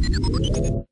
どうも。